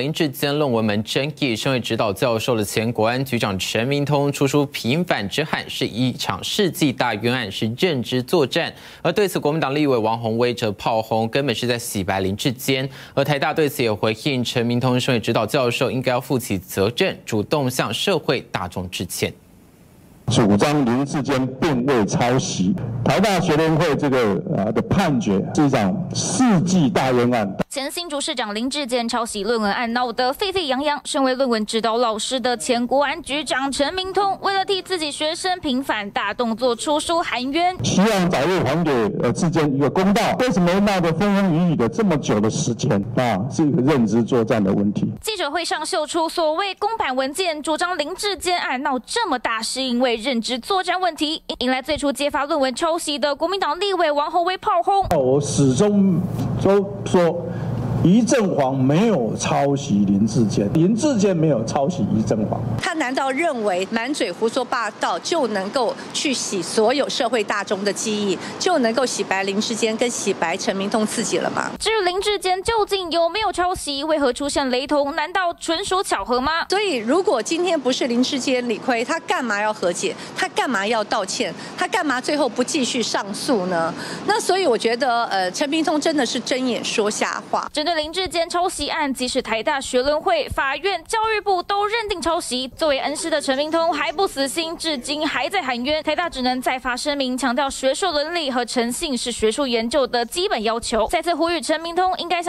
林志坚论文门争议，身为指导教授的前国安局长陈明通出书平反之喊，是一场世纪大冤案，是认知作战。而对此，国民党立委王宏威则炮轰，根本是在洗白林志坚。而台大对此也回应，陈明通身为指导教授，应该要负起责任，主动向社会大众致歉。主张林志坚并未抄袭，台大学联会这个呃的判决是一场世纪大冤案。前新竹市长林志坚抄袭论文案闹得沸沸扬扬，身为论文指导老师的前国安局长陈明通，为了替自己学生平反，大动作出书喊冤，希望早日还给呃志坚一个公道。为什么闹得风风雨雨的这么久的时间啊？是一个认知作战的问题。记者会上秀出所谓公版文件，主张林志坚案闹这么大，是因为。认知作战问题，引来最初揭发论文抄袭的国民党立委王宏威炮轰。我始终都说。于正煌没有抄袭林志坚，林志坚没有抄袭于正煌。他难道认为满嘴胡说八道就能够去洗所有社会大众的记忆，就能够洗白林志坚跟洗白陈明通自己了吗？至于林志坚究竟有没有抄袭，为何出现雷同？难道纯属巧合吗？所以，如果今天不是林志坚理亏，他干嘛要和解？他干嘛要道歉？他干嘛最后不继续上诉呢？那所以，我觉得，呃，陈明通真的是睁眼说瞎话。针林志坚抄袭案，即使台大学伦会、法院、教育部都认定抄袭，作为恩师的陈明通还不死心，至今还在喊冤。台大只能再发声明，强调学术伦理和诚信是学术研究的基本要求，再次呼吁陈明通应该向。